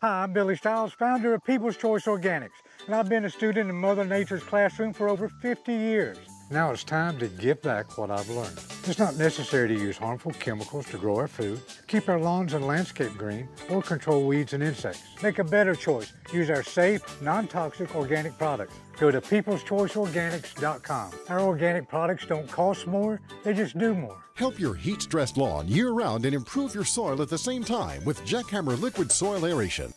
Hi, I'm Billy Stiles, founder of People's Choice Organics, and I've been a student in Mother Nature's classroom for over 50 years. Now it's time to give back what I've learned. It's not necessary to use harmful chemicals to grow our food, keep our lawns and landscape green, or control weeds and insects. Make a better choice. Use our safe, non-toxic organic products. Go to peopleschoiceorganics.com. Our organic products don't cost more, they just do more. Help your heat stressed lawn year round and improve your soil at the same time with Jackhammer Liquid Soil Aeration.